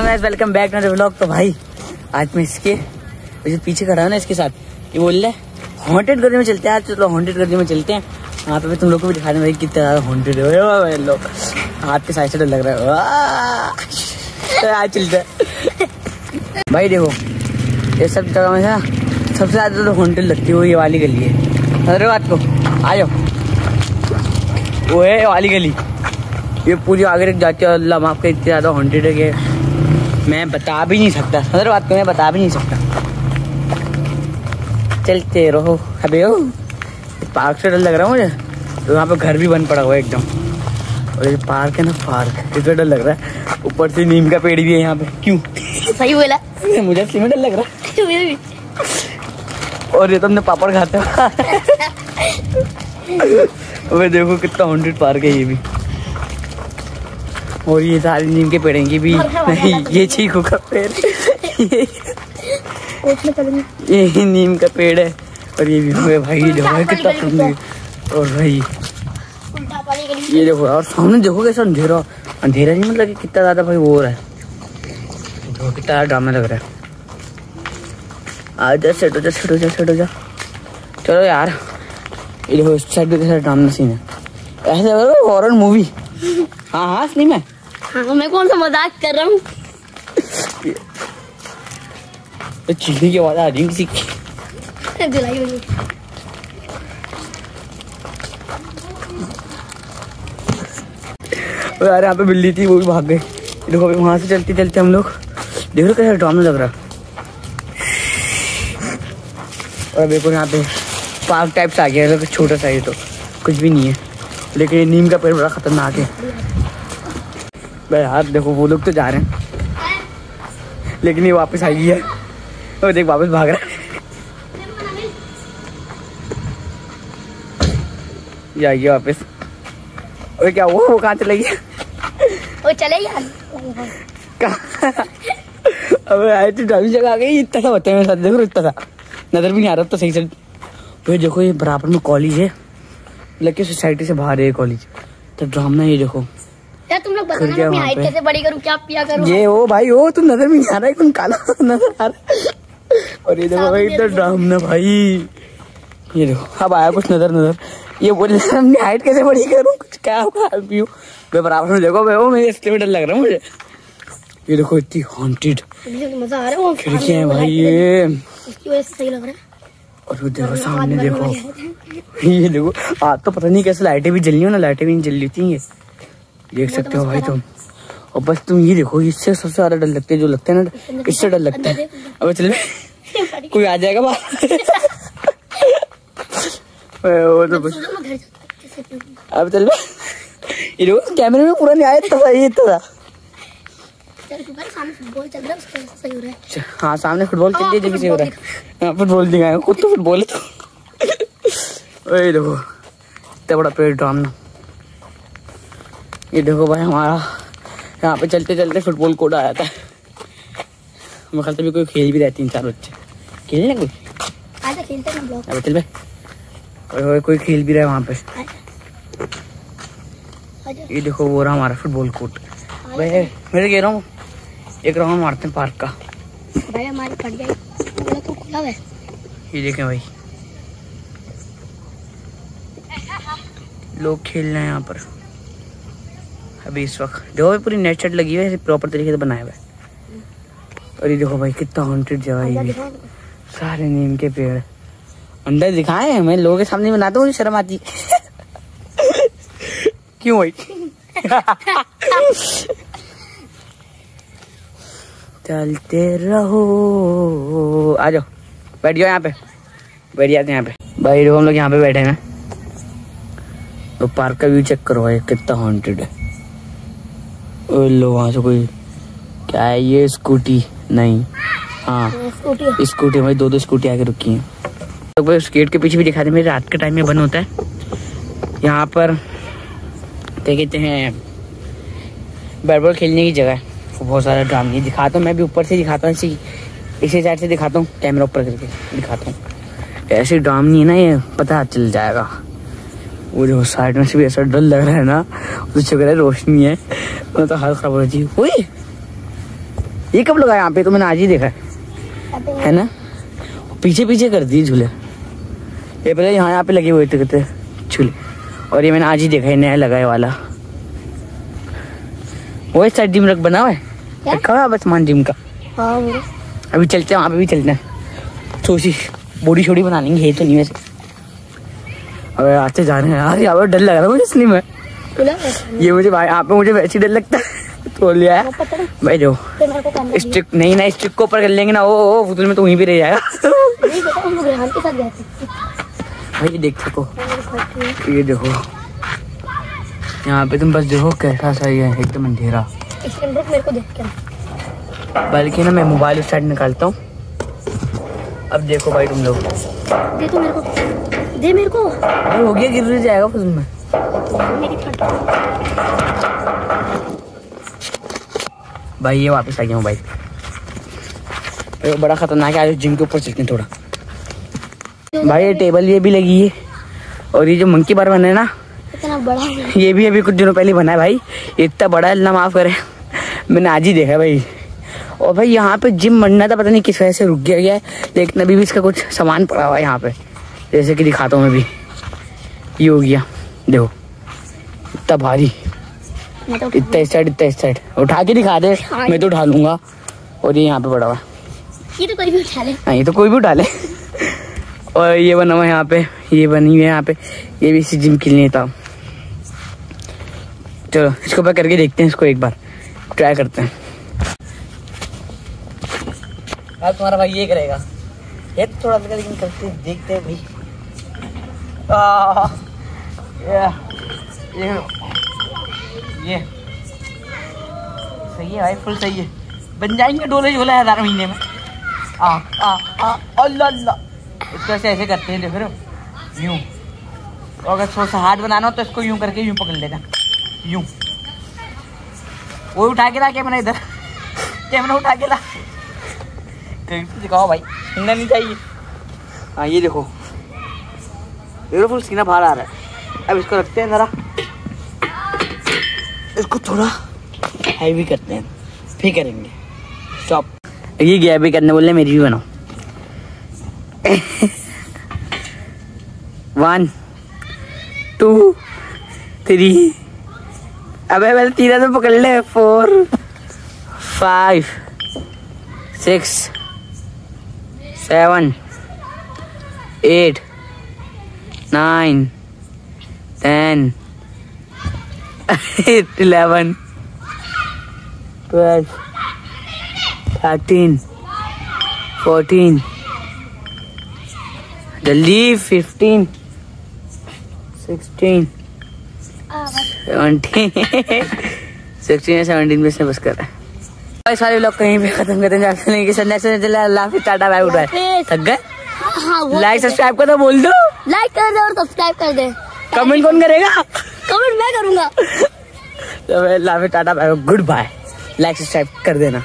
Welcome back to vlog तो भाई, आज मैं इसके जो पीछे खड़ा हूँ ना इसके साथ, ये बोल रहा हॉन्टेड गर्दी में चलते हैं। आज चलो हॉन्टेड गर्दी में चलते हैं। वहाँ पे मैं तुम लोग को भी दिखा भाई कितना हॉन्टेड है। हाथ के साइड से लग रहा है! आज चलते हैं। भाई देखो, ये सब जगह में ना? सबसे ज़्यादा तो हॉन्टेड लगती है वो ये वाली गली है। अरे बात को, आ जाओ। वो है वाली गली। ये पूरी आगे तक जाती है अल्लाह माफ़ कर, इतनी ज़्यादा हॉन्टेड है मैं बता भी नहीं सकता। सदर बात को मैं बता भी नहीं सकता। चलते रहो अबे ओ पार्क से डर लग रहा है मुझे। तो यहाँ पे घर भी बंद पड़ा हुआ है एकदम। और ये पार्क है ना पार्क। इसमें डर लग रहा है। ऊपर से नीम का पेड़ भी है यहाँ पे। क्यों? सही बोला। मुझे असली में डर लग रहा है। और ये तो हमने पापड़ खाते हो। देखो कितना हॉन्टेड पार्क है ये भी। और ये सारे नीम के पेड़ हैं ये भी नहीं ये चीकू का पेड़ ये ये नीम का पेड़ है। और ये भी हुए भाई ये देखो कितना सुंदर और भाई ये देखो और सामने देखो कैसा अंधेरा? अंधेरा नहीं मतलब कितना ज़्यादा भाई वो रहा है। देखो कितना ज़्यादा ड्रामा लग रहा है। आ जा सेट हो जा सेट हो जा सेट हो जा। चलो यार ये देखो इस साइड भी कैसा ड्रामा सीन है। ऐसे लग रहा है हॉरर मूवी हाँ हाँ असली में। हाँ मैं कौन सा मज़ाक कर रहा हूँ? तो चीखने की आवाज़ आ रही किसी की। हुई यार यहाँ पे बिल्ली थी वो भी भाग गई। देखो अभी वहाँ से चलते चलते हम लोग। देख रहे कैसा ड्रामा लग रहा। और देखो यहाँ पे पार्क टाइप से आ गया छोटा सा ये तो। कुछ भी नहीं है। लेकिन ये नीम का पेड़ बड़ा खतरनाक है। भाई यार देखो वो लोग तो जा रहे हैं। लेकिन ये वापस आई है। और देख वापस भाग रहा है। ये आई है वापस। और क्या वो वो कहाँ चला गया वो चले यार अबे आए तो ड्राइविंग जगह आ गई। इतना सा बच्चा मेरे साथ देखो इतना सा। नज़र भी नहीं आ रहा तो सही से। तो देखो ये बराबर में कॉलेज है। लड़के सोसाइटी से बाहर है ये कॉलेज तो ड्रामा ये देखो। यार तुम लोग बताना मैं अपनी हाइट कैसे बड़ी करूँ? क्या पिया करूँ? ये ओ भाई ओ तुम नज़र भी नहीं आ रहा है तुम काला नज़र आ रहा है। और ये देखो भाई इतना ड्रामा भाई। ये देखो अब आया कुछ नज़र नज़र। ये बोल रहा है अपनी हाइट कैसे बड़ी करूँ? कुछ क्या होगा हेल्प मैं बराबर में देखो भाई ओ मेरे इसलिए डर लग रहा है मुझे। ये देखो इतनी हॉन्टेड तो मज़ा आ रहा है वो खिड़कियाँ भाई ये। उसकी वजह से सही लग रहा है। और वो देखो सामने देखो। ये देखो आज तो पता नहीं कैसे लाइटें भी जली हो ना लाइटें भी नहीं जल रही थी ये। देख सकते हो भाई तुम। और बस तुम ये देखो इससे सबसे ज़्यादा डर लगता है जो लगता है ना इससे डर लगता है। अब चल। कोई आ जाएगा बाहर? वो तो बस। हूँ। अब चल। ये कैमरे में पूरा नहीं आया इतना सा, ये इतना सा। चल तुम्हारे सामने फुटबॉल चल रहा है उसकी वजह से सही हो रहा है। अच्छा, हाँ सामने फुटबॉल चल रही है हाँ, से हो रहा है। हाँ फुटबॉल दिखाएगा खुद तो फुटबॉल है तो। देखो इतना बड़ा पेड़ ड्रामना ये देखो भाई हमारा यहाँ पे चलते चलते फुटबॉल कोड आया था ख्याल से भी कोई खेल भी रहे तीन चार बच्चे। खेलने कोई आजा खेलते हैं चल भाई। कोई खेल भी रहा है वहाँ पे। ये देखो वो रहा हमारा फुटबॉल कोर्ट भाई मैं तो कह रहा हूँ एक राउंड मारते हैं पार्क का। भाई हमारी फट गई। तो खुला है। ये देखें भाई। लोग खेल रहे हैं यहाँ पर। अभी इस वक्त। देखो भाई पूरी नेट लगी हुई है प्रॉपर तरीके से बनाया हुआ है। और ये देखो भाई कितना हॉन्टेड जगह है सारे नीम के पेड़। अंदर दिखाए हैं मैं लोगों के सामने बनाता हूँ शर्म आती क्यों भाई? चलते रहो। आ जाओ बैठ जाओ यहाँ पे। बैठ जाते हैं यहाँ पे। भाई देखो हम लोग यहाँ पे बैठे हैं। तो पार्क का व्यू चेक करो भाई कितना हॉन्टेड है। लो वहाँ से कोई क्या है ये स्कूटी नहीं। हाँ। स्कूटी स्कूटी भाई दो दो स्कूटी आके रुकी हैं। तो भाई उस गेट के पीछे भी दिखा दे मेरे रात के टाइम में बंद होता है। यहाँ पर क्या कहते हैं बैट बॉल खेलने की जगह है। बहुत सारा ड्राम ये दिखाता हूँ मैं भी ऊपर से दिखाता हूँ इसी इसी साइड से दिखाता हूँ कैमरा ऊपर करके दिखाता हूँ। ऐसे ड्राम नहीं है ना ये पता चल जाएगा। वो जो साइड में से भी ऐसा डर लग रहा है ना तो है रोशनी है। वो तो हाल खराब हो रही हुई ये कब लगा यहाँ पे? तो मैंने आज ही देखा है। है ना? पीछे पीछे कर दिए झूले। ये पहले यहाँ यहाँ पे लगे हुए थे कहते झूले। और ये मैंने आज ही देखा है नया लगा है वाला। वो इस साइड जिम रख बना हुआ है? रखा हुआ बस मान जिम का। हाँ अभी चलते हैं वहाँ पे भी चलते हैं। सोची बॉडी छोड़ी बना लेंगे है तो नहीं वैसे। अबे आते जा रहे हैं यार यहाँ पे डर लग रहा है मुझे इसलिए में। ये मुझे भाई यहाँ पे मुझे वैसे डर लगता है। तो लिया है। भाई जो स्टिक नहीं ना स्टिक को ऊपर कर लेंगे ना ओ ओ फुतुल में तो वहीं पे रह जाएगा। भाई ये देख सको ये देखो। यहाँ पे तुम बस देखो कैसा सही है एकदम अंधेरा। बल्कि ना मैं मोबाइल उस साइड निकालता हूँ। अब देखो भाई तुम लोग। दे तो मेरे को। दे मेरे को। अरे हो गया गिर जाएगा फुतुल में। भाई ये वापस आ गया मोबाइल ये बड़ा खतरनाक है आज जिम के ऊपर चलते थोड़ा। भाई ये टेबल ये भी लगी है और ये जो मंकी बार बना है ना इतना बड़ा है। ये भी अभी कुछ दिनों पहले बना है भाई। इतना बड़ा है अल्लाह माफ़ करे। मैंने आज ही देखा है भाई। और भाई यहाँ पे जिम बनना था पता नहीं किस वजह से रुक गया है। लेकिन अभी भी इसका कुछ सामान पड़ा हुआ है यहाँ पे। जैसे कि दिखाता हूँ मैं भी ये हो गया। देखो इतना भारी। तो इतना इस साइड इतना इस साइड उठा के दिखा दे। मैं तो उठा लूँगा। और ये यहाँ पे पड़ा हुआ ये तो कोई भी उठा ले। हाँ ये तो कोई भी उठा ले। और ये बना हुआ यहाँ पे। ये बनी हुई है यहाँ पे। ये भी इसी जिम के लिए था। चलो इसको पैक करके देखते हैं इसको एक बार। ट्राई करते हैं। अब तुम्हारा भाई ये करेगा। ये तो थोड़ा सा लेकिन करते देखते हैं भाई। ये ये सही है भाई फुल सही है। बन जाएँगे डोले झोला हज़ार महीने में। आ आ आ अल्लाह अल्लाह। इसको ऐसे ऐसे करते हैं, देखो? यूँ। और अगर थोड़ा सा हाथ बनाना हो तो इसको यूँ करके यूँ पकड़ लेना। यूँ। वो उठा के ला, कैमरा इधर। कैमरा उठा के ला। भाई। नहीं चाहिए। हाँ ये देखो। देखो फुल सीना बाहर आ रहा है। अब इसको रखते हैं जरा। इसको थोड़ा हैवी करते हैं। फिर करेंगे। स्टॉप ये गया भी करने बोले, मेरी भी बनाओ। वन टू थ्री अबे पहले तीन तो पकड़ ले। Four five six seven eight nine ten eleven twelve thirteen fourteen जल्दी फिफ्टीन सिक्सटीन सेवनटीन सिक्सटीन या सेवनटीन में इसने बस कर रहा है। भाई सारे लोग कहीं भी खत्म करते हैं टाटा बाय उठाए। थक गए? हाँ हाँ। लाइक सब्सक्राइब कर दो बोल दो। लाइक कर दे और सब्सक्राइब कर दे। कमेंट कौन करेगा? कमेंट मैं करूँगा। तो Allah tata bye good bye. Like subscribe कर देना।